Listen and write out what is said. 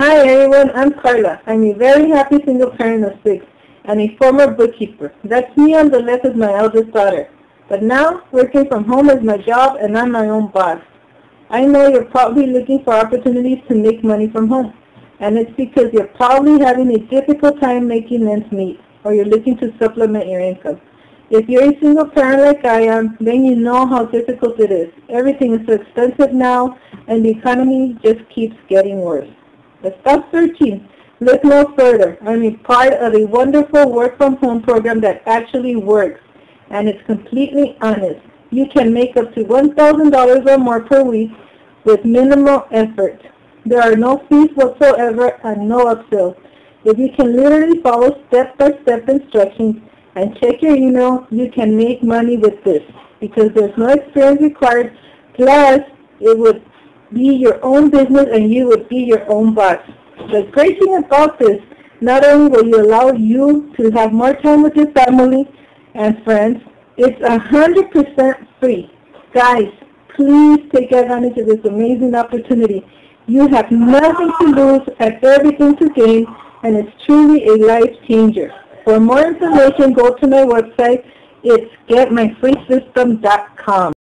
Hi everyone, I'm Karla. I'm a very happy single parent of six and a former bookkeeper. That's me on the left is my eldest daughter. But now, working from home is my job and I'm my own boss. I know you're probably looking for opportunities to make money from home. And it's because you're probably having a difficult time making ends meet or you're looking to supplement your income. If you're a single parent like I am, then you know how difficult it is. Everything is so expensive now and the economy just keeps getting worse. But stop searching. Look no further. I'm a part of a wonderful work-from-home program that actually works, and it's completely honest. You can make up to $1,000 or more per week with minimal effort. There are no fees whatsoever and no upsells. If you can literally follow step-by-step -step instructions and check your email, you can make money with this because there's no experience required. Plus, it would be your own business and you would be your own boss. The great thing about this, not only will you allow you to have more time with your family and friends, it's 100% free. Guys, please take advantage of this amazing opportunity. You have nothing to lose and everything to gain, and it's truly a life changer. For more information, go to my website. It's getmyfreesystem.com.